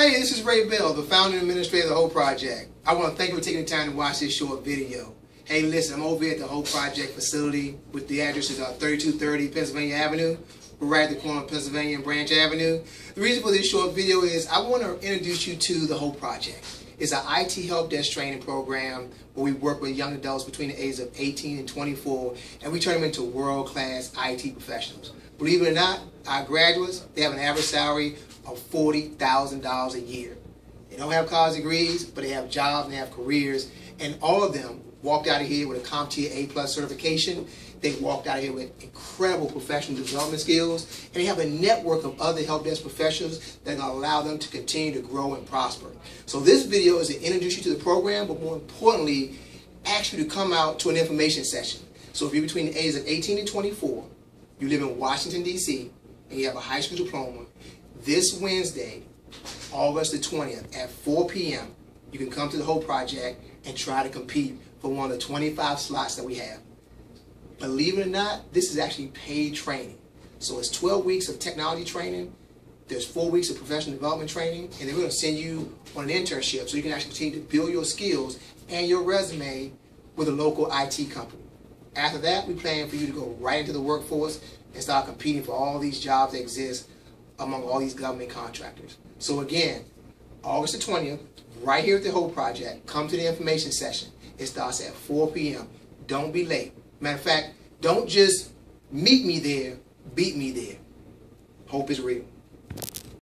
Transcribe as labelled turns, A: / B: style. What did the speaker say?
A: Hey, this is Ray Bell, the founder and administrator of the Hope Project. I want to thank you for taking the time to watch this short video. Hey, listen, I'm over at the Hope Project facility with the address is uh, 3230 Pennsylvania Avenue. We're right at the corner of Pennsylvania and Branch Avenue. The reason for this short video is I want to introduce you to the Hope Project. It's an IT help desk training program where we work with young adults between the ages of 18 and 24, and we turn them into world-class IT professionals. Believe it or not, our graduates, they have an average salary of $40,000 a year. They don't have college degrees, but they have jobs and they have careers, and all of them walked out of here with a CompTIA A plus certification. They walked out of here with incredible professional development skills, and they have a network of other help desk professionals that allow them to continue to grow and prosper. So this video is to introduce you to the program, but more importantly, ask you to come out to an information session. So if you're between the ages of 18 and 24, you live in Washington, D.C., and you have a high school diploma, this Wednesday, August the 20th at 4 p.m., you can come to the Hope Project and try to compete for one of the 25 slots that we have. Believe it or not, this is actually paid training. So it's 12 weeks of technology training, there's four weeks of professional development training, and then we're going to send you on an internship so you can actually continue to build your skills and your resume with a local IT company. After that, we plan for you to go right into the workforce and start competing for all these jobs that exist among all these government contractors. So again, August the 20th, right here at the Hope Project, come to the information session. It starts at 4 p.m. Don't be late. Matter of fact, don't just meet me there, beat me there. Hope is real.